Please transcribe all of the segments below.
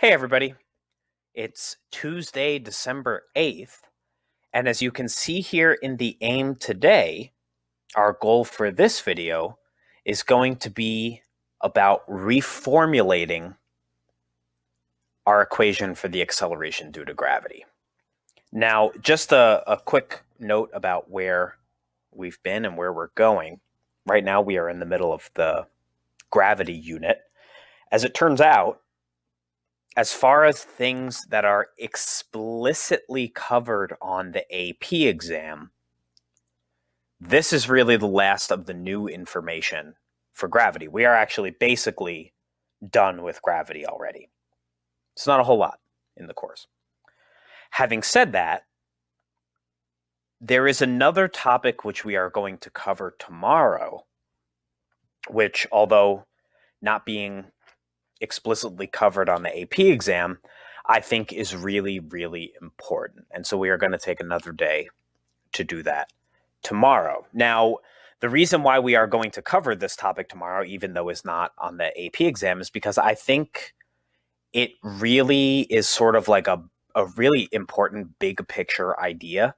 Hey, everybody. It's Tuesday, December 8th. And as you can see here in the aim today, our goal for this video is going to be about reformulating our equation for the acceleration due to gravity. Now, just a, a quick note about where we've been and where we're going. Right now, we are in the middle of the gravity unit. As it turns out, as far as things that are explicitly covered on the AP exam, this is really the last of the new information for gravity. We are actually basically done with gravity already. It's not a whole lot in the course. Having said that, there is another topic which we are going to cover tomorrow, which, although not being explicitly covered on the AP exam, I think is really, really important. And so we are going to take another day to do that tomorrow. Now, the reason why we are going to cover this topic tomorrow, even though it's not on the AP exam, is because I think it really is sort of like a, a really important big picture idea.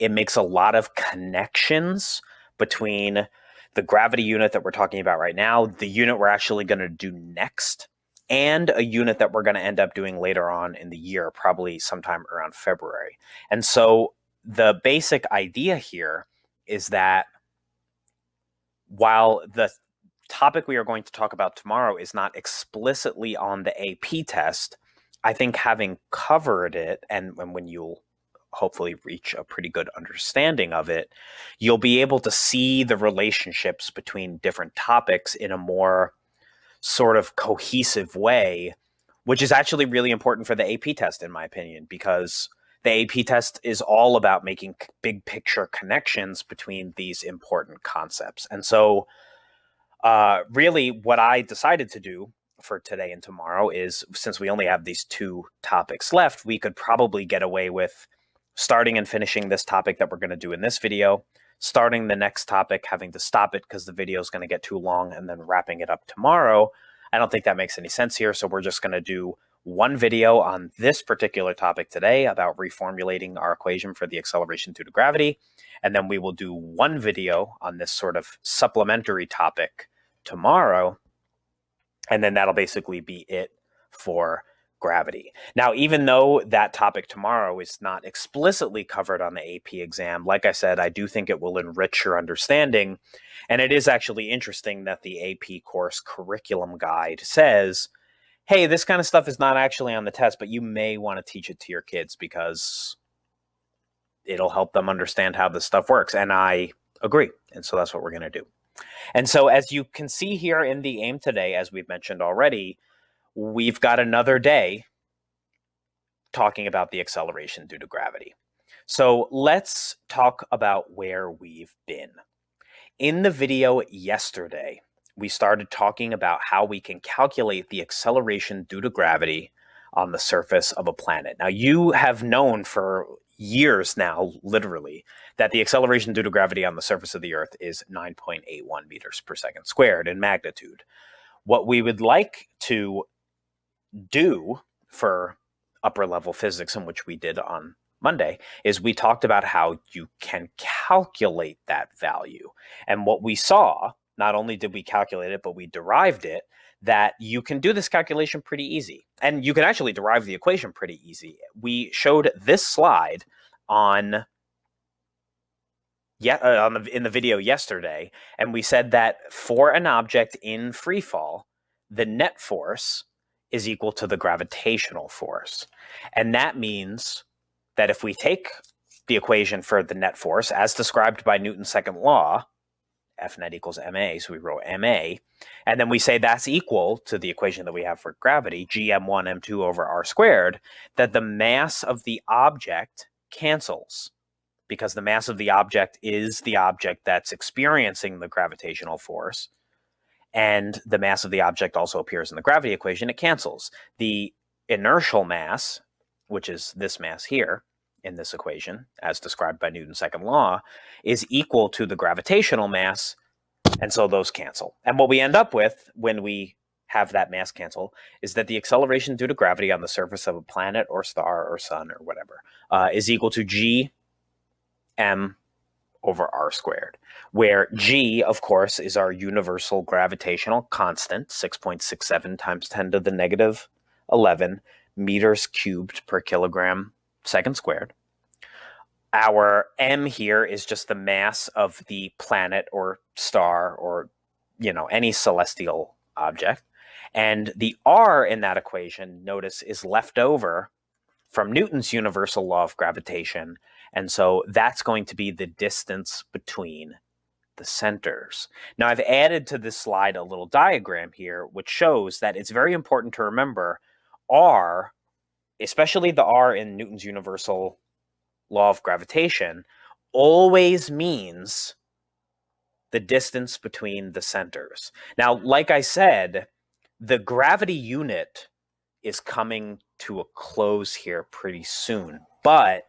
It makes a lot of connections between the gravity unit that we're talking about right now, the unit we're actually going to do next, and a unit that we're going to end up doing later on in the year, probably sometime around February. And so the basic idea here is that while the topic we are going to talk about tomorrow is not explicitly on the AP test, I think having covered it and, when you'll hopefully reach a pretty good understanding of it, you'll be able to see the relationships between different topics in a more sort of cohesive way, which is actually really important for the AP test, in my opinion, because the AP test is all about making big picture connections between these important concepts. And so, uh, really, what I decided to do for today and tomorrow is since we only have these two topics left, we could probably get away with starting and finishing this topic that we're going to do in this video starting the next topic, having to stop it because the video is going to get too long, and then wrapping it up tomorrow. I don't think that makes any sense here. So we're just going to do one video on this particular topic today about reformulating our equation for the acceleration due to gravity. And then we will do one video on this sort of supplementary topic tomorrow. And then that'll basically be it for gravity. Now, even though that topic tomorrow is not explicitly covered on the AP exam, like I said, I do think it will enrich your understanding. And it is actually interesting that the AP course curriculum guide says, hey, this kind of stuff is not actually on the test, but you may want to teach it to your kids because it'll help them understand how this stuff works. And I agree. And so that's what we're going to do. And so, as you can see here in the aim today, as we've mentioned already, we've got another day talking about the acceleration due to gravity. So let's talk about where we've been. In the video yesterday, we started talking about how we can calculate the acceleration due to gravity on the surface of a planet. Now, you have known for years now, literally, that the acceleration due to gravity on the surface of the Earth is 9.81 meters per second squared in magnitude. What we would like to do for upper level physics, in which we did on Monday, is we talked about how you can calculate that value. And what we saw, not only did we calculate it, but we derived it, that you can do this calculation pretty easy. And you can actually derive the equation pretty easy. We showed this slide on yeah, uh, on the in the video yesterday, and we said that for an object in free fall, the net force is equal to the gravitational force. And that means that if we take the equation for the net force as described by Newton's second law, F net equals ma, so we wrote ma, and then we say that's equal to the equation that we have for gravity, gm1 m2 over r squared, that the mass of the object cancels because the mass of the object is the object that's experiencing the gravitational force and the mass of the object also appears in the gravity equation, it cancels. The inertial mass, which is this mass here in this equation, as described by Newton's second law, is equal to the gravitational mass, and so those cancel. And what we end up with when we have that mass cancel is that the acceleration due to gravity on the surface of a planet or star or sun or whatever uh, is equal to g m over r squared, where g, of course, is our universal gravitational constant, 6.67 times 10 to the negative 11 meters cubed per kilogram second squared. Our m here is just the mass of the planet or star or, you know, any celestial object. And the r in that equation, notice, is left over from Newton's universal law of gravitation. And so that's going to be the distance between the centers. Now, I've added to this slide a little diagram here, which shows that it's very important to remember R, especially the R in Newton's universal law of gravitation, always means the distance between the centers. Now, like I said, the gravity unit is coming to a close here pretty soon, but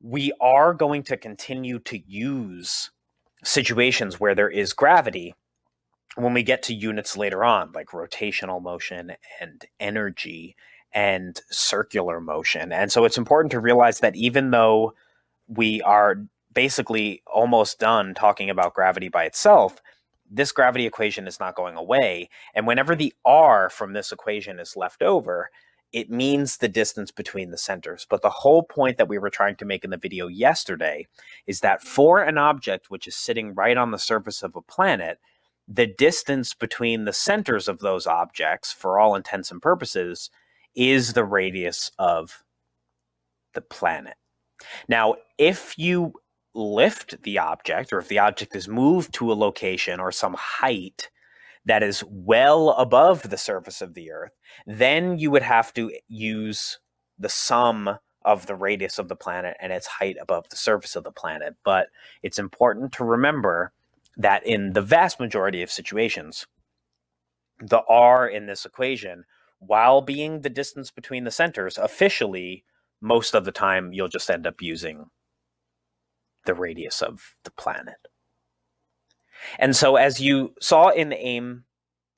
we are going to continue to use situations where there is gravity when we get to units later on, like rotational motion and energy and circular motion. And so it's important to realize that even though we are basically almost done talking about gravity by itself, this gravity equation is not going away. And whenever the r from this equation is left over, it means the distance between the centers. But the whole point that we were trying to make in the video yesterday is that for an object which is sitting right on the surface of a planet, the distance between the centers of those objects, for all intents and purposes, is the radius of the planet. Now, if you lift the object, or if the object is moved to a location or some height that is well above the surface of the Earth, then you would have to use the sum of the radius of the planet and its height above the surface of the planet. But it's important to remember that in the vast majority of situations, the r in this equation, while being the distance between the centers, officially, most of the time, you'll just end up using the radius of the planet. And so, as you saw in the AIM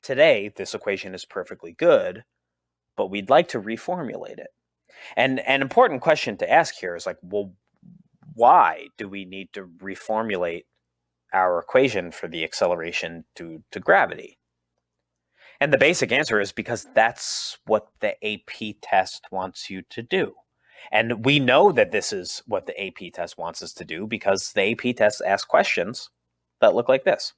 today, this equation is perfectly good, but we'd like to reformulate it. And an important question to ask here is like, well, why do we need to reformulate our equation for the acceleration due to gravity? And the basic answer is because that's what the AP test wants you to do. And we know that this is what the AP test wants us to do because the AP test asks questions that look like this.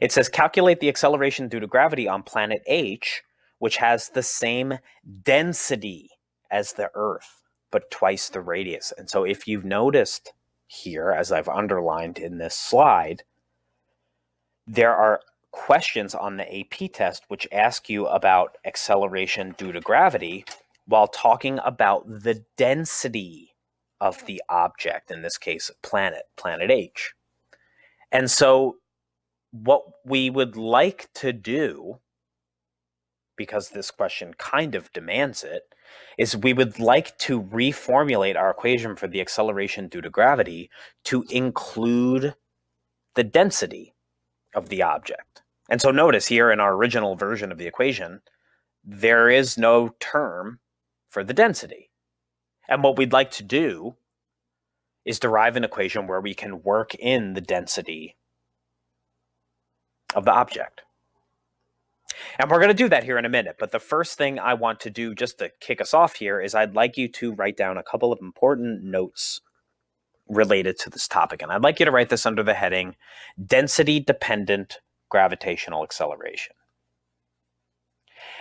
It says calculate the acceleration due to gravity on planet H, which has the same density as the Earth, but twice the radius. And so if you've noticed here, as I've underlined in this slide, there are questions on the AP test which ask you about acceleration due to gravity while talking about the density of the object, in this case, planet, planet H. And so, what we would like to do, because this question kind of demands it, is we would like to reformulate our equation for the acceleration due to gravity to include the density of the object. And so notice here in our original version of the equation, there is no term for the density. And what we'd like to do is derive an equation where we can work in the density of the object. And we're going to do that here in a minute. But the first thing I want to do just to kick us off here is I'd like you to write down a couple of important notes related to this topic. And I'd like you to write this under the heading density dependent gravitational acceleration.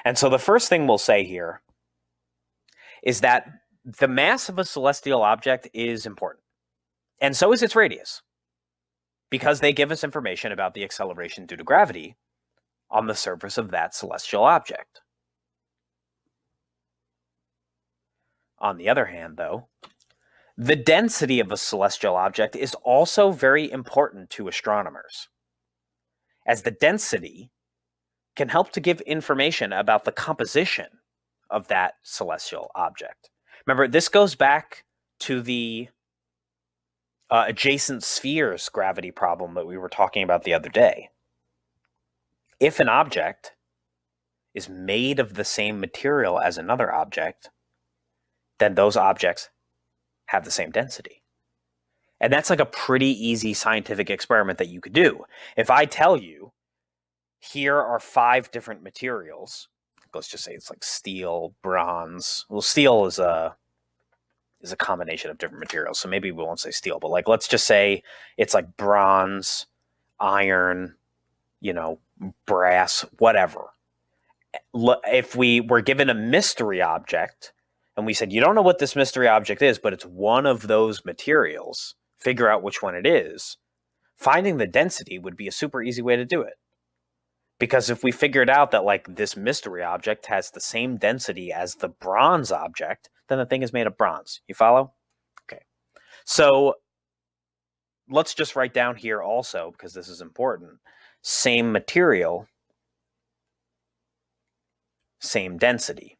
And so the first thing we'll say here is that the mass of a celestial object is important. And so is its radius, because they give us information about the acceleration due to gravity on the surface of that celestial object. On the other hand, though, the density of a celestial object is also very important to astronomers, as the density can help to give information about the composition of that celestial object. Remember, this goes back to the uh, adjacent spheres gravity problem that we were talking about the other day. if an object is made of the same material as another object, then those objects have the same density. And that's like a pretty easy scientific experiment that you could do. If I tell you, here are five different materials, let's just say it's like steel, bronze. Well, steel is a is a combination of different materials, so maybe we won't say steel, but like let's just say it's like bronze, iron, you know, brass, whatever. If we were given a mystery object and we said, you don't know what this mystery object is, but it's one of those materials, figure out which one it is, finding the density would be a super easy way to do it. Because if we figured out that like this mystery object has the same density as the bronze object, then the thing is made of bronze. You follow? Okay. So let's just write down here also, because this is important, same material, same density.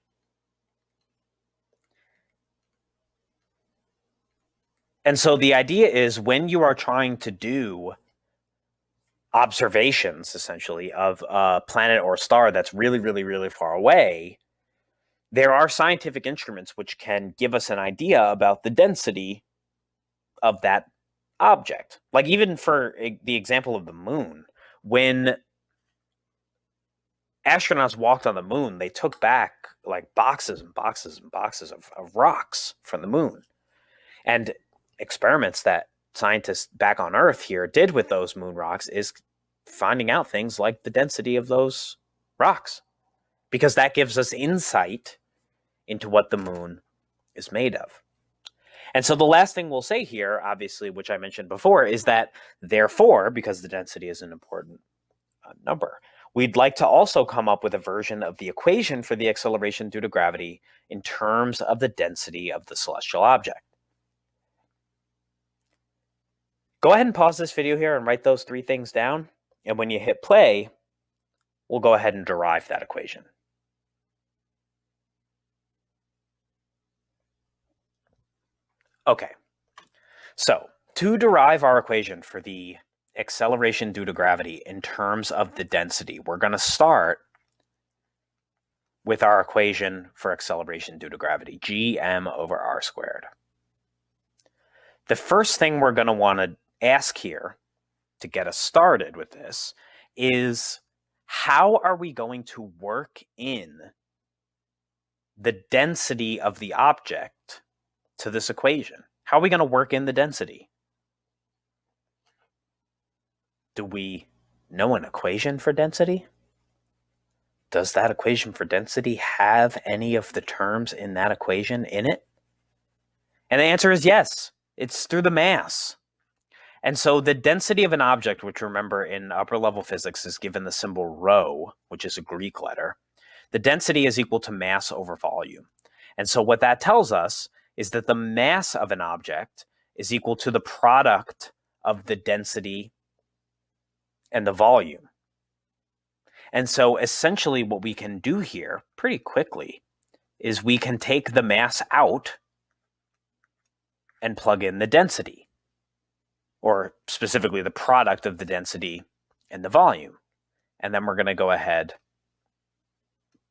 And so the idea is when you are trying to do observations, essentially, of a planet or a star that's really, really, really far away, there are scientific instruments which can give us an idea about the density of that object. Like, even for the example of the moon, when astronauts walked on the moon, they took back like boxes and boxes and boxes of, of rocks from the moon. And experiments that scientists back on Earth here did with those moon rocks is finding out things like the density of those rocks, because that gives us insight into what the moon is made of. And so the last thing we'll say here, obviously, which I mentioned before, is that therefore, because the density is an important uh, number, we'd like to also come up with a version of the equation for the acceleration due to gravity in terms of the density of the celestial object. Go ahead and pause this video here and write those three things down. And when you hit play, we'll go ahead and derive that equation. Okay, so to derive our equation for the acceleration due to gravity in terms of the density, we're going to start with our equation for acceleration due to gravity, gm over r squared. The first thing we're going to want to ask here to get us started with this is how are we going to work in the density of the object to this equation? How are we going to work in the density? Do we know an equation for density? Does that equation for density have any of the terms in that equation in it? And the answer is yes. It's through the mass. And so the density of an object, which remember in upper level physics is given the symbol rho, which is a Greek letter, the density is equal to mass over volume. And so what that tells us is that the mass of an object is equal to the product of the density and the volume. And so essentially what we can do here pretty quickly is we can take the mass out and plug in the density or specifically the product of the density and the volume. And then we're going to go ahead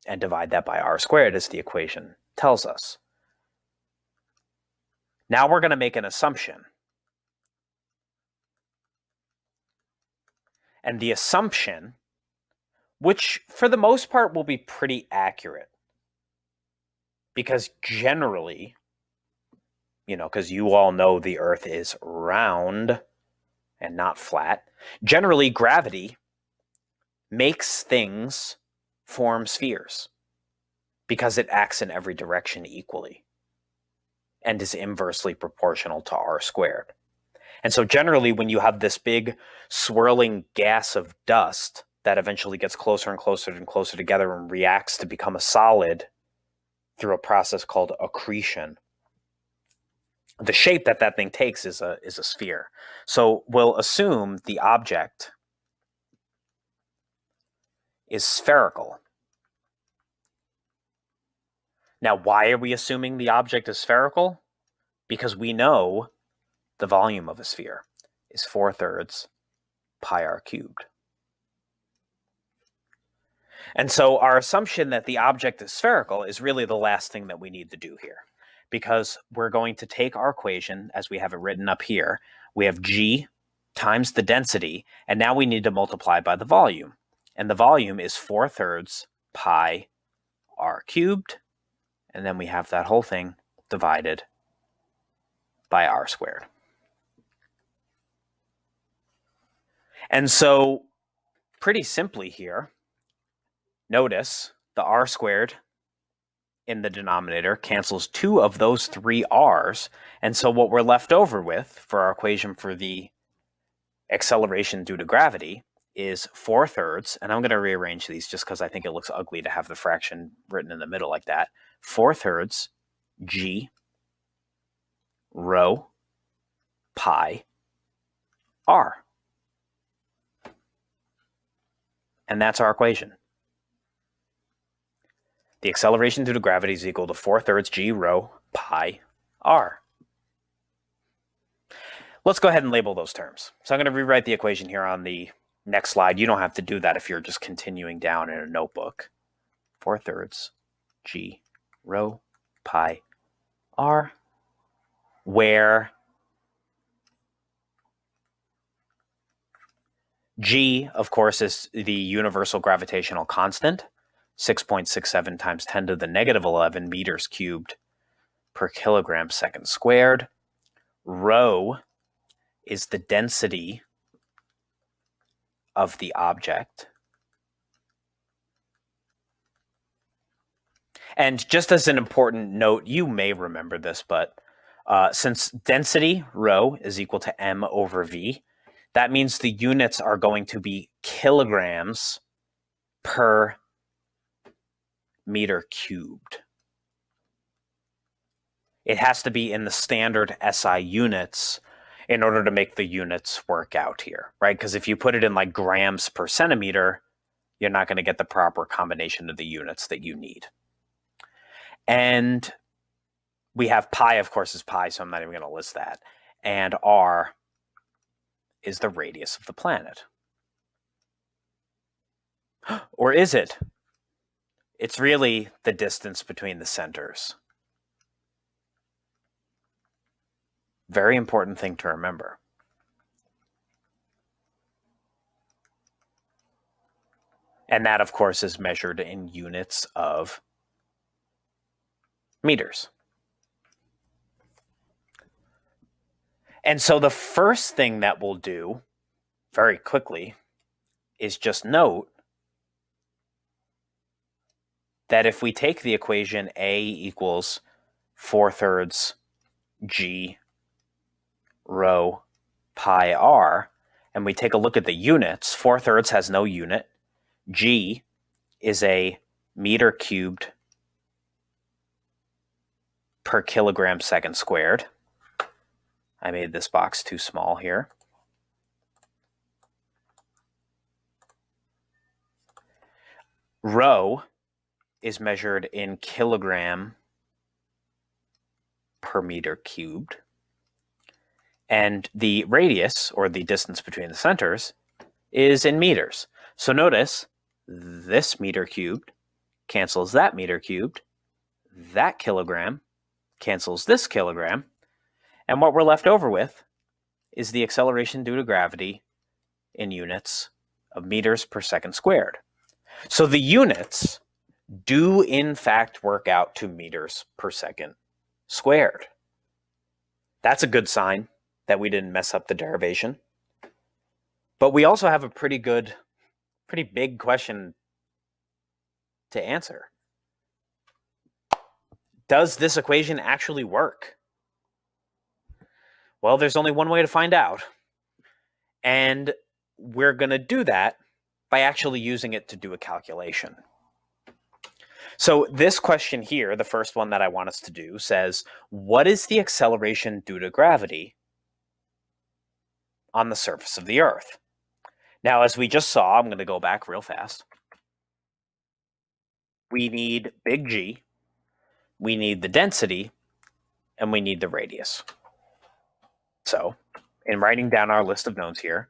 and divide that by r squared as the equation tells us. Now we're going to make an assumption. And the assumption, which for the most part will be pretty accurate, because generally you know, because you all know the Earth is round and not flat. Generally, gravity makes things form spheres because it acts in every direction equally and is inversely proportional to r squared. And so, generally, when you have this big swirling gas of dust that eventually gets closer and closer and closer together and reacts to become a solid through a process called accretion, the shape that that thing takes is a is a sphere. So we'll assume the object is spherical. Now, why are we assuming the object is spherical? Because we know the volume of a sphere is 4 thirds pi r cubed. And so our assumption that the object is spherical is really the last thing that we need to do here because we're going to take our equation as we have it written up here. We have g times the density, and now we need to multiply by the volume. And the volume is 4 thirds pi r cubed, and then we have that whole thing divided by r squared. And so pretty simply here, notice the r squared in the denominator cancels two of those three r's. And so what we're left over with for our equation for the acceleration due to gravity is 4 thirds, and I'm going to rearrange these just because I think it looks ugly to have the fraction written in the middle like that. 4 thirds g rho pi r. And that's our equation. The acceleration due to gravity is equal to 4 thirds g rho pi r. Let's go ahead and label those terms. So I'm going to rewrite the equation here on the next slide. You don't have to do that if you're just continuing down in a notebook. 4 thirds g rho pi r, where g, of course, is the universal gravitational constant, 6.67 times 10 to the negative 11 meters cubed per kilogram second squared. Rho is the density of the object. And just as an important note, you may remember this, but uh, since density, rho, is equal to m over v, that means the units are going to be kilograms per meter cubed. It has to be in the standard SI units in order to make the units work out here, right? Because if you put it in like grams per centimeter, you're not going to get the proper combination of the units that you need. And we have pi, of course, is pi, so I'm not even going to list that. And r is the radius of the planet. or is it? It's really the distance between the centers. Very important thing to remember. And that, of course, is measured in units of meters. And so the first thing that we'll do very quickly is just note that if we take the equation A equals 4 thirds G rho pi r, and we take a look at the units, 4 thirds has no unit. G is a meter cubed per kilogram second squared. I made this box too small here. Rho is measured in kilogram per meter cubed. And the radius, or the distance between the centers, is in meters. So notice this meter cubed cancels that meter cubed, that kilogram cancels this kilogram, and what we're left over with is the acceleration due to gravity in units of meters per second squared. So the units do in fact work out to meters per second squared. That's a good sign that we didn't mess up the derivation. But we also have a pretty good, pretty big question to answer. Does this equation actually work? Well, there's only one way to find out. And we're going to do that by actually using it to do a calculation. So this question here, the first one that I want us to do, says, what is the acceleration due to gravity on the surface of the Earth? Now, as we just saw, I'm going to go back real fast. We need big G, we need the density, and we need the radius. So, in writing down our list of knowns here,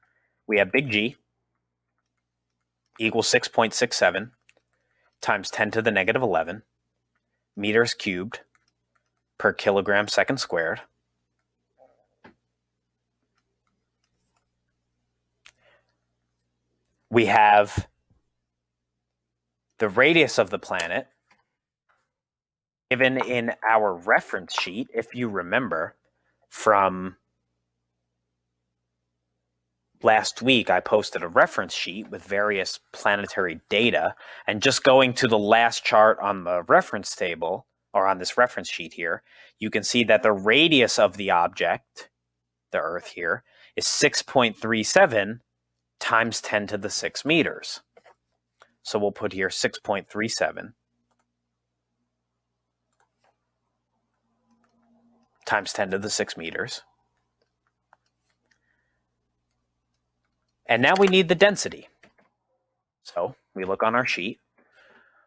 we have big G equals 6.67 times 10 to the negative 11 meters cubed per kilogram second squared. We have the radius of the planet given in our reference sheet, if you remember from last week, I posted a reference sheet with various planetary data. And just going to the last chart on the reference table, or on this reference sheet here, you can see that the radius of the object, the Earth here, is 6.37 times 10 to the 6 meters. So we'll put here 6.37 times 10 to the 6 meters. And now we need the density. So we look on our sheet.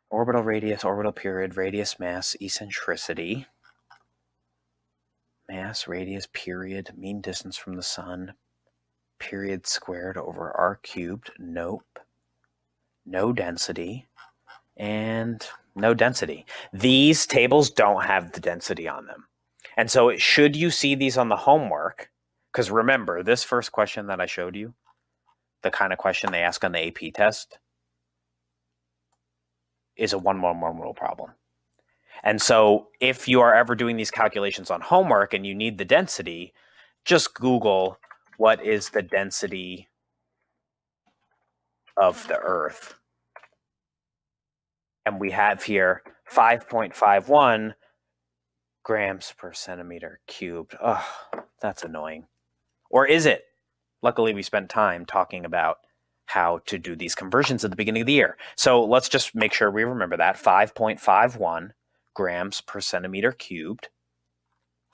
Orbital radius, orbital period, radius, mass, eccentricity. Mass, radius, period, mean distance from the sun, period squared over r cubed. Nope. No density. And no density. These tables don't have the density on them. And so, should you see these on the homework, because remember, this first question that I showed you, the kind of question they ask on the AP test, is a one one one rule problem. And so, if you are ever doing these calculations on homework and you need the density, just Google what is the density of the Earth. And we have here 5.51 grams per centimeter cubed. Oh, that's annoying. Or is it? Luckily, we spent time talking about how to do these conversions at the beginning of the year. So let's just make sure we remember that 5.51 grams per centimeter cubed.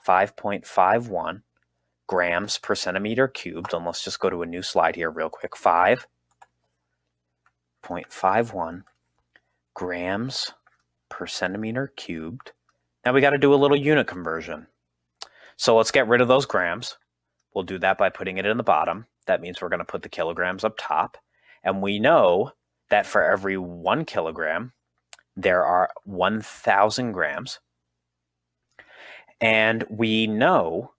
5.51 grams per centimeter cubed. And let's just go to a new slide here real quick. 5.51 grams per centimeter cubed now we got to do a little unit conversion. So let's get rid of those grams. We'll do that by putting it in the bottom. That means we're going to put the kilograms up top. And we know that for every one kilogram, there are 1,000 grams. And we know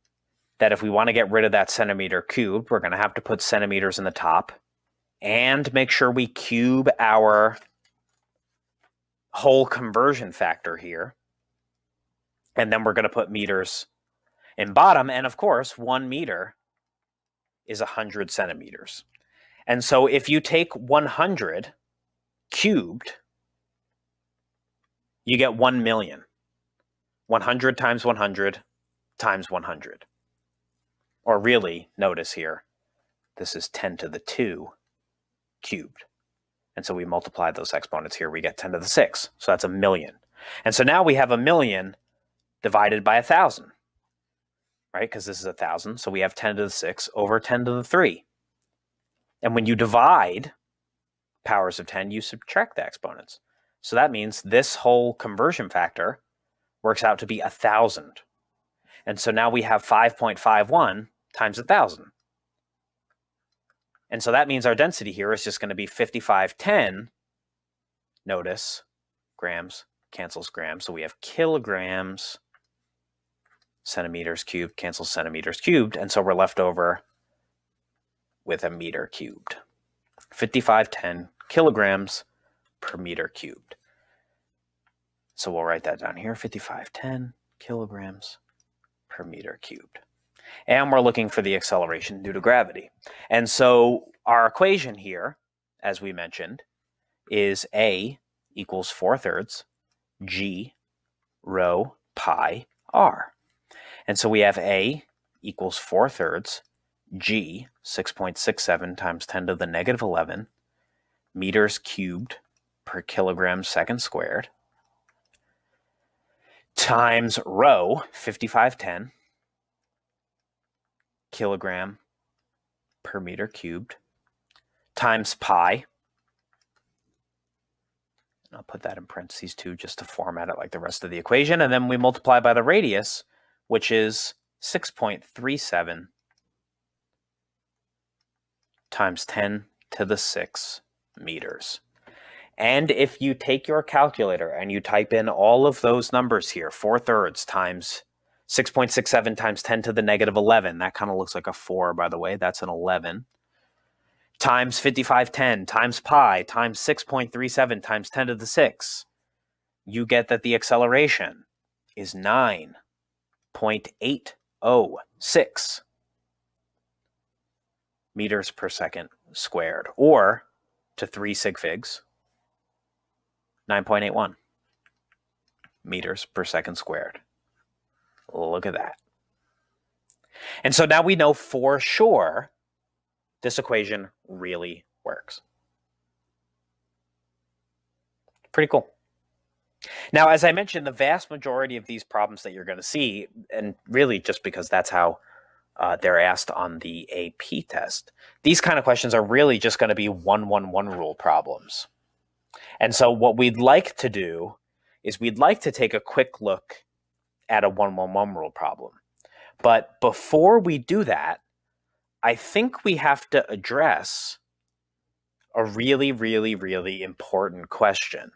that if we want to get rid of that centimeter cubed, we're going to have to put centimeters in the top and make sure we cube our whole conversion factor here and then we're going to put meters in bottom. And of course, one meter is 100 centimeters. And so if you take 100 cubed, you get 1 million. 100 times 100 times 100. Or really, notice here, this is 10 to the 2 cubed. And so we multiply those exponents here, we get 10 to the 6. So that's a million. And so now we have a million divided by a thousand, right? Because this is a thousand. So we have 10 to the six over 10 to the three. And when you divide powers of 10, you subtract the exponents. So that means this whole conversion factor works out to be a thousand. And so now we have 5.51 times a thousand. And so that means our density here is just going to be 5510. Notice grams cancels grams. So we have kilograms centimeters cubed cancels centimeters cubed, and so we're left over with a meter cubed. 5510 kilograms per meter cubed. So we'll write that down here 5510 kilograms per meter cubed. And we're looking for the acceleration due to gravity. And so our equation here, as we mentioned, is A equals 4 thirds G rho pi r. And so we have A equals 4 thirds, G 6.67 times 10 to the negative 11 meters cubed per kilogram second squared times rho 5510 kilogram per meter cubed times pi. And I'll put that in parentheses too, just to format it like the rest of the equation. And then we multiply by the radius, which is 6.37 times 10 to the 6 meters. And if you take your calculator and you type in all of those numbers here, 4 thirds times 6.67 times 10 to the negative 11, that kind of looks like a 4, by the way, that's an 11, times 5510 times pi times 6.37 times 10 to the 6, you get that the acceleration is 9.806 meters per second squared, or to 3 sig figs, 9.81 meters per second squared. Look at that. And so now we know for sure this equation really works. Pretty cool. Now, as I mentioned, the vast majority of these problems that you're going to see, and really just because that's how uh, they're asked on the AP test, these kind of questions are really just going to be 111 rule problems. And so, what we'd like to do is we'd like to take a quick look at a 111 rule problem. But before we do that, I think we have to address a really, really, really important question.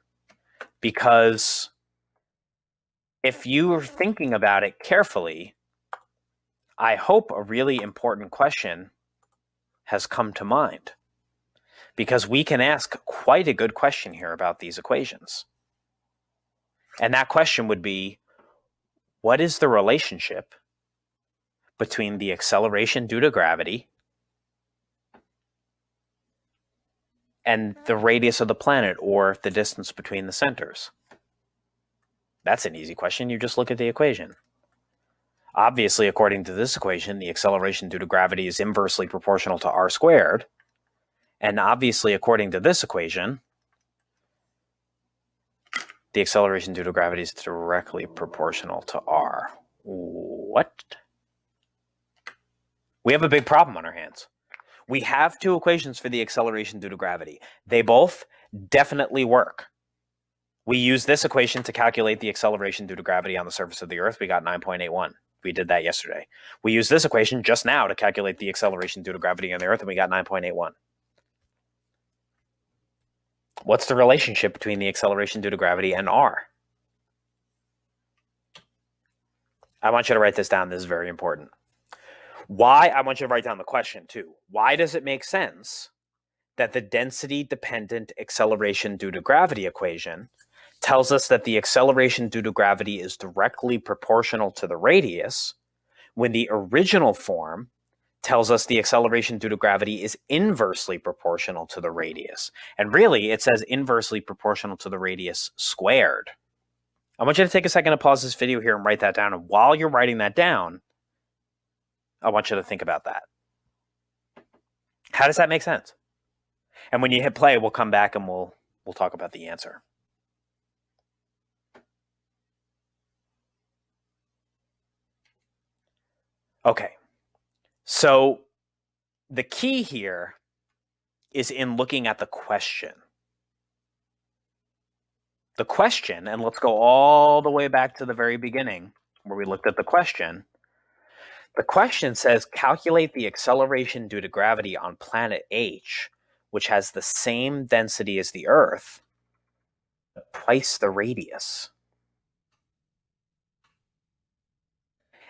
Because if you are thinking about it carefully, I hope a really important question has come to mind because we can ask quite a good question here about these equations. And that question would be what is the relationship between the acceleration due to gravity and the radius of the planet or the distance between the centers? That's an easy question. You just look at the equation. Obviously, according to this equation, the acceleration due to gravity is inversely proportional to r squared. And obviously, according to this equation, the acceleration due to gravity is directly proportional to r. What? We have a big problem on our hands. We have two equations for the acceleration due to gravity. They both definitely work. We use this equation to calculate the acceleration due to gravity on the surface of the Earth. We got 9.81. We did that yesterday. We use this equation just now to calculate the acceleration due to gravity on the Earth, and we got 9.81. What's the relationship between the acceleration due to gravity and r? I want you to write this down. This is very important. Why? I want you to write down the question too. Why does it make sense that the density dependent acceleration due to gravity equation tells us that the acceleration due to gravity is directly proportional to the radius when the original form tells us the acceleration due to gravity is inversely proportional to the radius. And really, it says inversely proportional to the radius squared. I want you to take a second to pause this video here and write that down. And while you're writing that down, I want you to think about that. How does that make sense? And when you hit play, we'll come back and we'll we'll talk about the answer. Okay. So the key here is in looking at the question. The question, and let's go all the way back to the very beginning where we looked at the question. The question says calculate the acceleration due to gravity on planet H, which has the same density as the Earth, but twice the radius.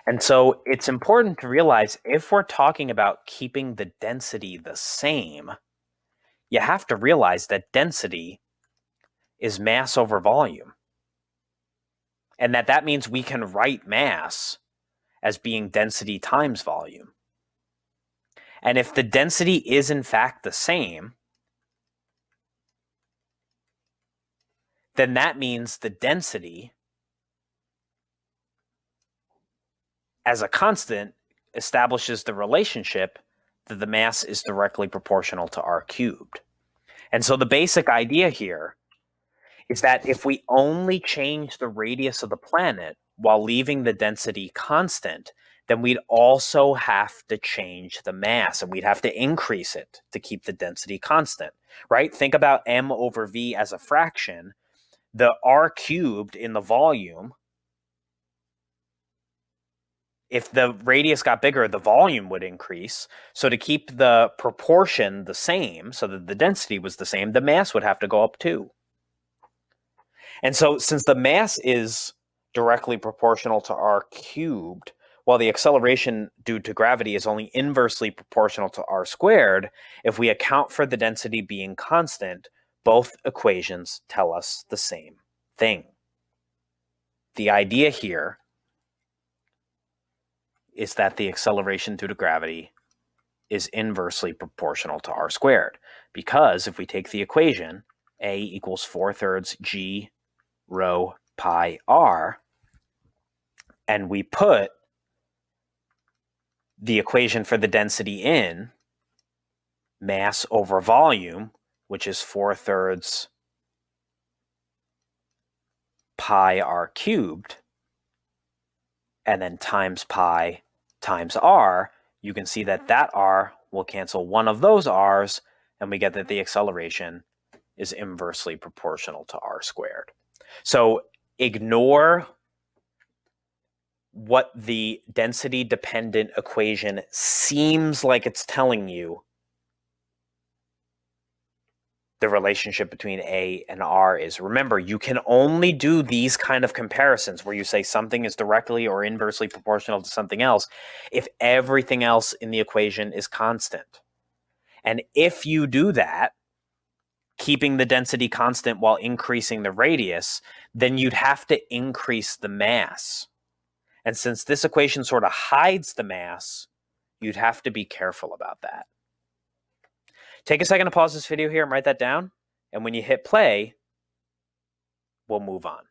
And so it's important to realize if we're talking about keeping the density the same, you have to realize that density is mass over volume. And that that means we can write mass as being density times volume. And if the density is in fact the same, then that means the density as a constant establishes the relationship that the mass is directly proportional to r cubed. And so the basic idea here is that if we only change the radius of the planet while leaving the density constant, then we'd also have to change the mass and we'd have to increase it to keep the density constant, right? Think about m over v as a fraction. The r cubed in the volume if the radius got bigger, the volume would increase. So to keep the proportion the same, so that the density was the same, the mass would have to go up too. And so since the mass is directly proportional to r cubed, while the acceleration due to gravity is only inversely proportional to r squared, if we account for the density being constant, both equations tell us the same thing. The idea here is that the acceleration due to gravity is inversely proportional to r squared. Because if we take the equation, a equals 4 thirds g rho pi r, and we put the equation for the density in mass over volume, which is 4 thirds pi r cubed, and then times pi times r, you can see that that r will cancel one of those r's, and we get that the acceleration is inversely proportional to r squared. So ignore what the density dependent equation seems like it's telling you the relationship between A and R is. Remember, you can only do these kind of comparisons where you say something is directly or inversely proportional to something else if everything else in the equation is constant. And if you do that, keeping the density constant while increasing the radius, then you'd have to increase the mass. And since this equation sort of hides the mass, you'd have to be careful about that. Take a second to pause this video here and write that down. And when you hit play, we'll move on.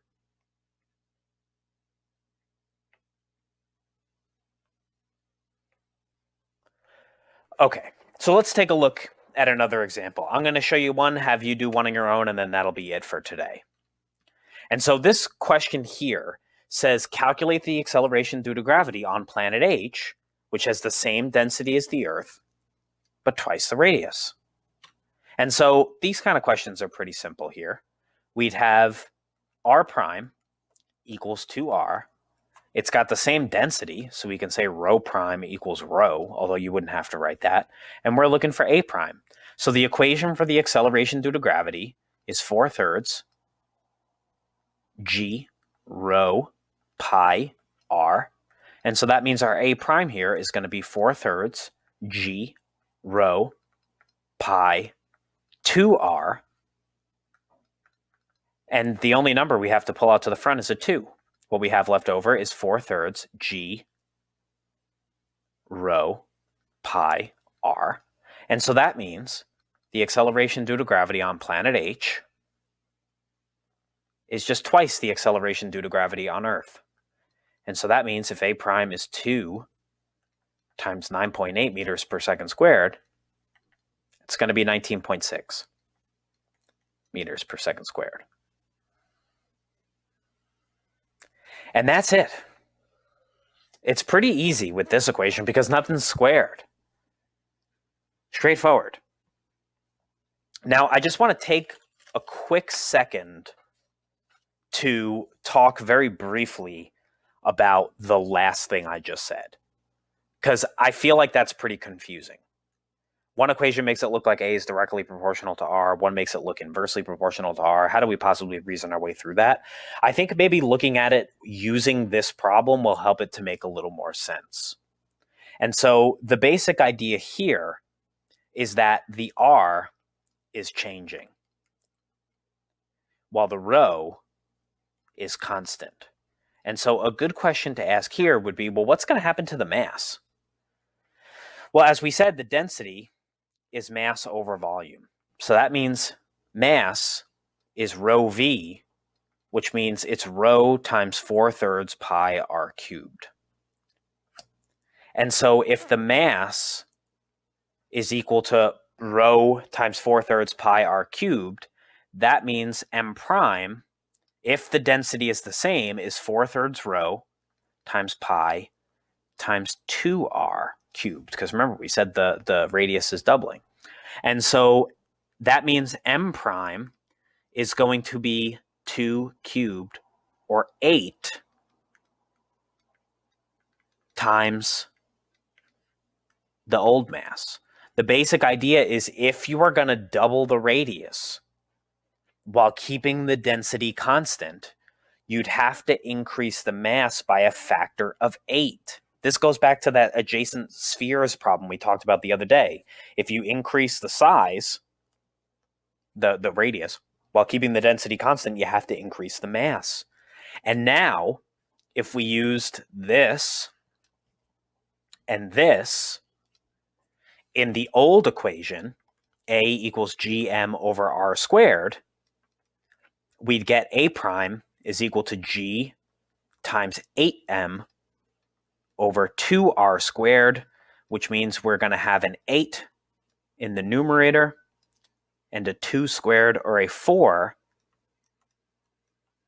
Okay, so let's take a look at another example. I'm going to show you one, have you do one on your own, and then that'll be it for today. And so this question here says calculate the acceleration due to gravity on planet H, which has the same density as the Earth, but twice the radius. And so these kind of questions are pretty simple here. We'd have r prime equals 2r. It's got the same density, so we can say rho prime equals rho, although you wouldn't have to write that. And we're looking for a prime. So the equation for the acceleration due to gravity is 4 thirds g rho pi r. And so that means our a prime here is going to be 4 thirds g rho pi 2r. And the only number we have to pull out to the front is a 2. What we have left over is 4 thirds g rho pi r. And so that means the acceleration due to gravity on planet H is just twice the acceleration due to gravity on Earth. And so that means if a prime is 2 times 9.8 meters per second squared, it's going to be 19.6 meters per second squared. And that's it. It's pretty easy with this equation because nothing's squared. Straightforward. Now, I just want to take a quick second to talk very briefly about the last thing I just said because I feel like that's pretty confusing. One equation makes it look like A is directly proportional to R. One makes it look inversely proportional to R. How do we possibly reason our way through that? I think maybe looking at it using this problem will help it to make a little more sense. And so the basic idea here is that the R is changing while the rho is constant. And so a good question to ask here would be, well, what's going to happen to the mass? Well, as we said, the density is mass over volume. So that means mass is rho v, which means it's rho times 4 thirds pi r cubed. And so if the mass is equal to rho times 4 thirds pi r cubed, that means m prime, if the density is the same, is 4 thirds rho times pi times 2r cubed because remember we said the the radius is doubling. And so that means m prime is going to be 2 cubed or 8 times the old mass the basic idea is if you are going to double the radius while keeping the density constant, you'd have to increase the mass by a factor of eight. This goes back to that adjacent spheres problem we talked about the other day. If you increase the size, the, the radius, while keeping the density constant, you have to increase the mass. And now, if we used this and this in the old equation, A equals gm over r squared, we'd get A prime is equal to g times 8m over 2r squared, which means we're going to have an 8 in the numerator and a 2 squared or a 4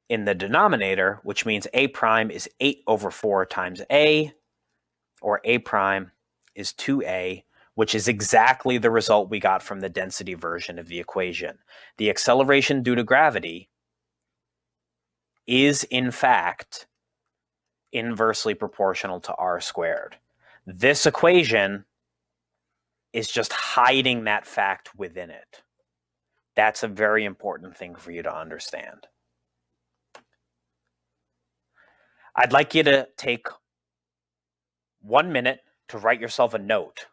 in the denominator, which means a prime is 8 over 4 times a, or a prime is 2a, which is exactly the result we got from the density version of the equation. The acceleration due to gravity is, in fact, inversely proportional to r squared. This equation is just hiding that fact within it. That's a very important thing for you to understand. I'd like you to take one minute to write yourself a note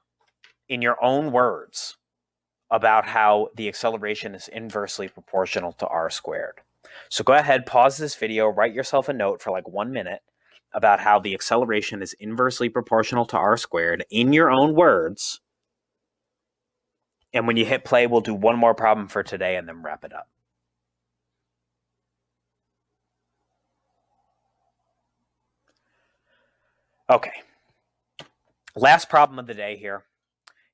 in your own words about how the acceleration is inversely proportional to r squared. So go ahead, pause this video, write yourself a note for like one minute about how the acceleration is inversely proportional to r squared in your own words. And when you hit play, we'll do one more problem for today and then wrap it up. Okay. Last problem of the day here.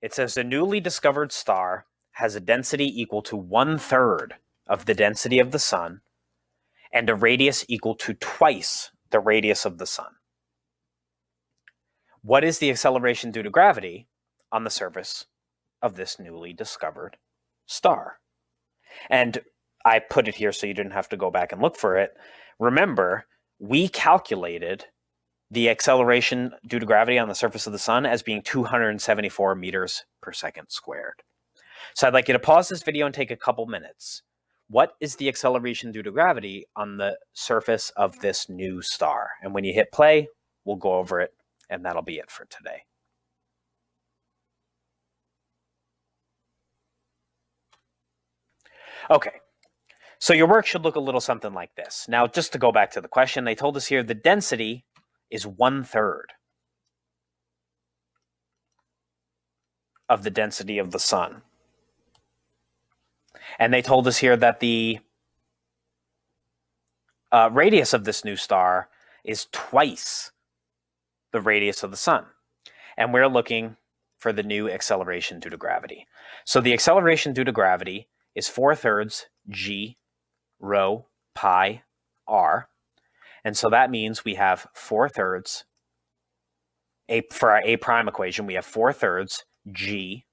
It says a newly discovered star has a density equal to one third of the density of the sun and a radius equal to twice the radius of the sun. What is the acceleration due to gravity on the surface of this newly discovered star? And I put it here so you didn't have to go back and look for it. Remember, we calculated the acceleration due to gravity on the surface of the sun as being 274 meters per second squared. So I'd like you to pause this video and take a couple minutes what is the acceleration due to gravity on the surface of this new star? And when you hit play, we'll go over it, and that'll be it for today. Okay, so your work should look a little something like this. Now, just to go back to the question, they told us here the density is one third of the density of the sun. And they told us here that the uh, radius of this new star is twice the radius of the sun. And we're looking for the new acceleration due to gravity. So the acceleration due to gravity is 4 thirds g rho pi r. And so that means we have 4 thirds, a, for our a prime equation, we have 4 thirds g,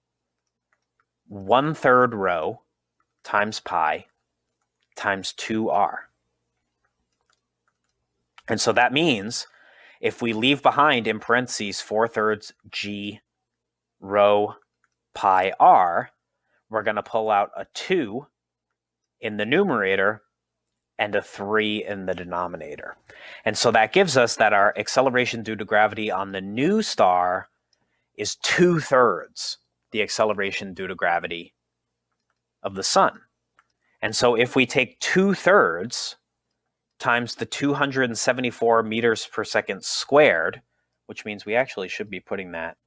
1 third rho times pi times 2r. And so that means if we leave behind in parentheses 4 thirds g rho pi r, we're going to pull out a 2 in the numerator and a 3 in the denominator. And so that gives us that our acceleration due to gravity on the new star is 2 thirds the acceleration due to gravity of the sun. And so if we take two thirds times the 274 meters per second squared, which means we actually should be putting that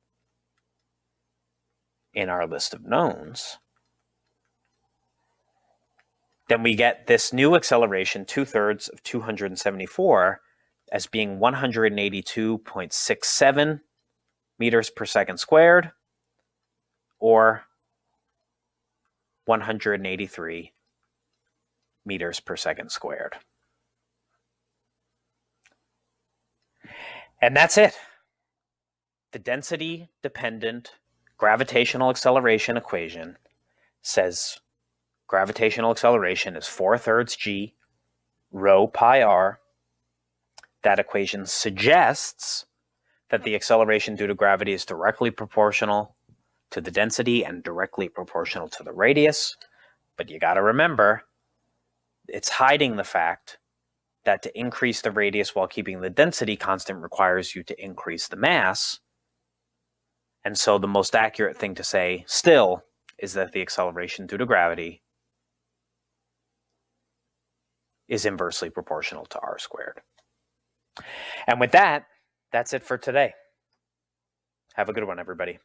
in our list of knowns, then we get this new acceleration, two thirds of 274, as being 182.67 meters per second squared, or 183 meters per second squared. And that's it. The density dependent gravitational acceleration equation says gravitational acceleration is 4 thirds g rho pi r. That equation suggests that the acceleration due to gravity is directly proportional to the density and directly proportional to the radius. But you got to remember it's hiding the fact that to increase the radius while keeping the density constant requires you to increase the mass. And so the most accurate thing to say still is that the acceleration due to gravity is inversely proportional to r squared. And with that, that's it for today. Have a good one, everybody.